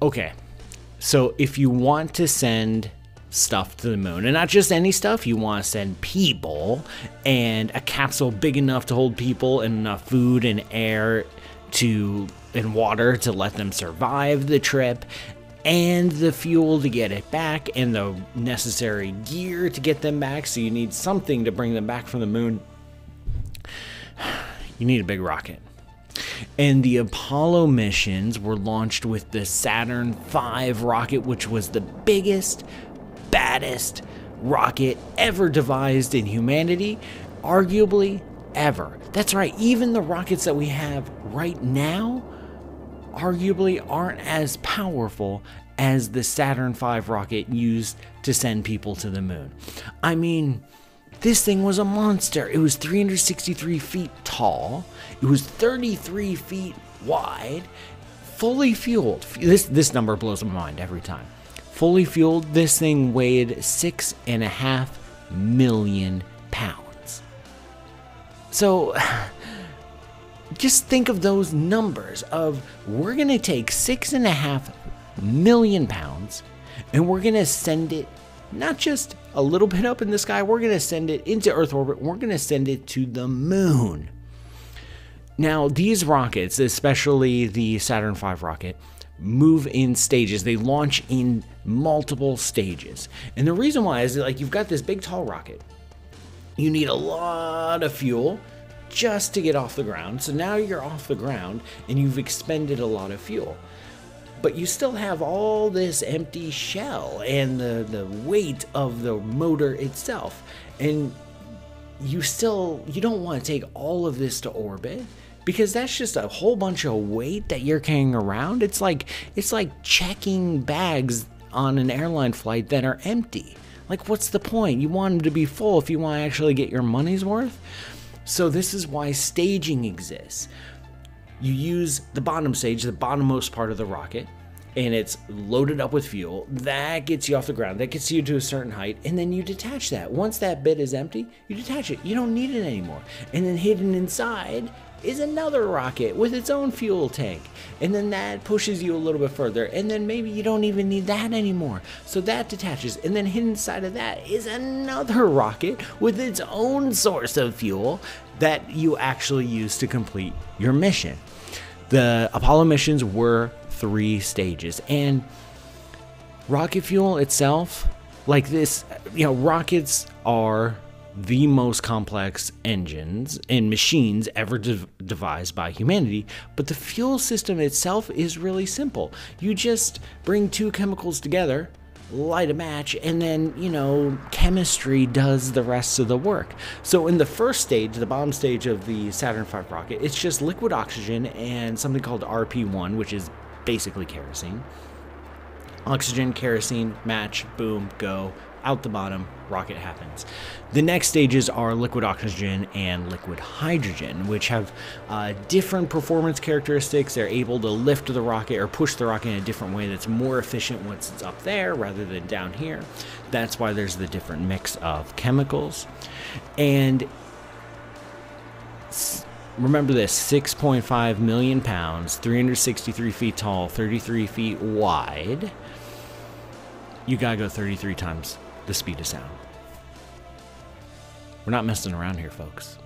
Okay, so if you want to send stuff to the moon, and not just any stuff, you want to send people and a capsule big enough to hold people and enough food and air to and water to let them survive the trip and the fuel to get it back and the necessary gear to get them back so you need something to bring them back from the moon you need a big rocket and the Apollo missions were launched with the Saturn V rocket, which was the biggest, baddest rocket ever devised in humanity, arguably ever. That's right, even the rockets that we have right now arguably aren't as powerful as the Saturn V rocket used to send people to the moon. I mean, this thing was a monster. It was 363 feet tall, it was 33 feet wide, fully fueled. This, this number blows my mind every time. Fully fueled, this thing weighed six and a half million pounds. So, just think of those numbers of we're to take six and a half million pounds and we're to send it not just a little bit up in the sky, we're going to send it into Earth orbit, we're going to send it to the moon. Now, these rockets, especially the Saturn V rocket, move in stages. They launch in multiple stages. And the reason why is like you've got this big tall rocket. You need a lot of fuel just to get off the ground. So now you're off the ground and you've expended a lot of fuel but you still have all this empty shell and the, the weight of the motor itself. And you still you don't want to take all of this to orbit because that's just a whole bunch of weight that you're carrying around. It's like it's like checking bags on an airline flight that are empty. Like what's the point? You want them to be full if you want to actually get your money's worth? So this is why staging exists you use the bottom stage, the bottommost part of the rocket, and it's loaded up with fuel. That gets you off the ground. That gets you to a certain height, and then you detach that. Once that bit is empty, you detach it. You don't need it anymore. And then hidden inside is another rocket with its own fuel tank. And then that pushes you a little bit further. And then maybe you don't even need that anymore. So that detaches. And then hidden inside of that is another rocket with its own source of fuel that you actually use to complete your mission. The Apollo missions were three stages. And rocket fuel itself, like this, you know, rockets are the most complex engines and machines ever de- devised by humanity, but the fuel system itself is really simple. You just bring two chemicals together, light a match, and then, you know, chemistry does the rest of the work. So, in the first stage, the bottom stage of the Saturn V rocket, it's just liquid oxygen and something called RP1, which is basically kerosene. Oxygen, kerosene, match, boom, go, out the bottom, rocket happens. The next stages are liquid oxygen and liquid hydrogen, which have uh, different performance characteristics. They're able to lift the rocket or push the rocket in a different way that's more efficient once it's up there rather than down here. That's why there's the different mix of chemicals. And remember this 6.5 million pounds, 363 feet tall, 33 feet wide. You gotta go 33 times the speed of sound. We're not messing around here, folks.